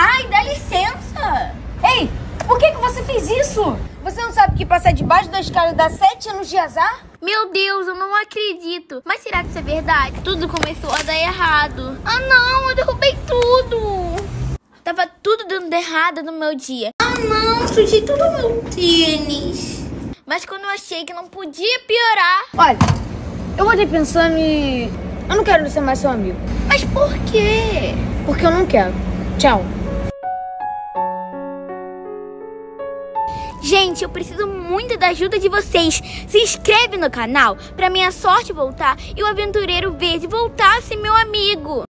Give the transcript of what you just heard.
Ai, dá licença. Ei, por que, que você fez isso? Você não sabe que passar debaixo da escada dá sete anos de azar? Meu Deus, eu não acredito. Mas será que isso é verdade? Tudo começou a dar errado. Ah, não, eu derrubei tudo. Tava tudo dando errado no meu dia. Ah, não, sujei todo o meu tênis. Mas quando eu achei que não podia piorar. Olha, eu voltei pensando e. Eu não quero ser mais seu amigo. Mas por quê? Porque eu não quero. Tchau. Gente, eu preciso muito da ajuda de vocês. Se inscreve no canal pra minha sorte voltar e o aventureiro verde voltar a ser meu amigo.